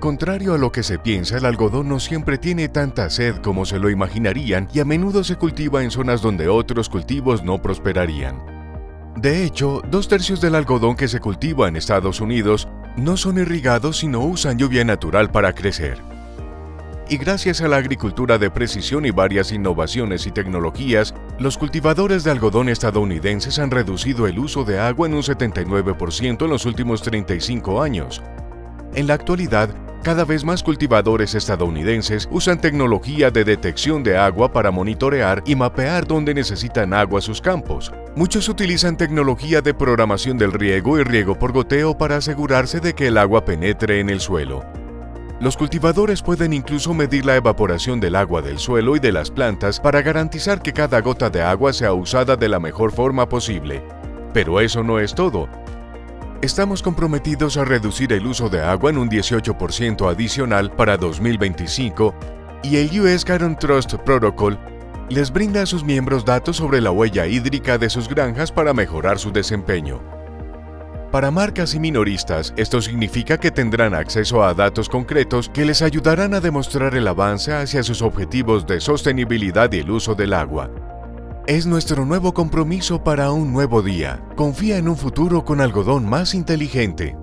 Contrario a lo que se piensa, el algodón no siempre tiene tanta sed como se lo imaginarían y a menudo se cultiva en zonas donde otros cultivos no prosperarían. De hecho, dos tercios del algodón que se cultiva en Estados Unidos no son irrigados sino usan lluvia natural para crecer. Y gracias a la agricultura de precisión y varias innovaciones y tecnologías, los cultivadores de algodón estadounidenses han reducido el uso de agua en un 79% en los últimos 35 años. En la actualidad, cada vez más cultivadores estadounidenses usan tecnología de detección de agua para monitorear y mapear dónde necesitan agua sus campos. Muchos utilizan tecnología de programación del riego y riego por goteo para asegurarse de que el agua penetre en el suelo. Los cultivadores pueden incluso medir la evaporación del agua del suelo y de las plantas para garantizar que cada gota de agua sea usada de la mejor forma posible. Pero eso no es todo. Estamos comprometidos a reducir el uso de agua en un 18% adicional para 2025 y el US Garden Trust Protocol les brinda a sus miembros datos sobre la huella hídrica de sus granjas para mejorar su desempeño. Para marcas y minoristas, esto significa que tendrán acceso a datos concretos que les ayudarán a demostrar el avance hacia sus objetivos de sostenibilidad y el uso del agua. Es nuestro nuevo compromiso para un nuevo día. Confía en un futuro con algodón más inteligente.